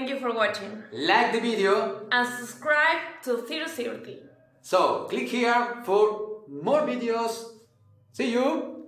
thank you for watching. Like the video. And subscribe to Zero Thirty. So, click here for more videos. See you!